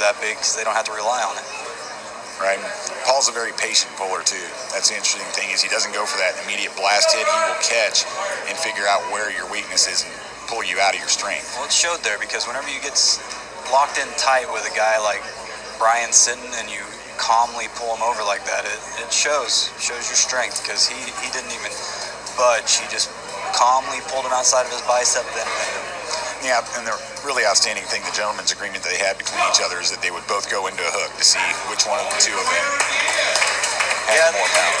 that big because they don't have to rely on it. Right. Paul's a very patient puller too. That's the interesting thing is he doesn't go for that immediate blast hit. He will catch and figure out where your weakness is and pull you out of your strength. Well, it showed there because whenever you get locked in tight with a guy like Brian Sitton and you calmly pull him over like that, it, it shows shows your strength because he, he didn't even budge. He just calmly pulled him outside of his bicep, then. Yeah, and the really outstanding thing, the gentleman's agreement that they had between each other is that they would both go into a hook to see which one of the two of them had Yeah. more power.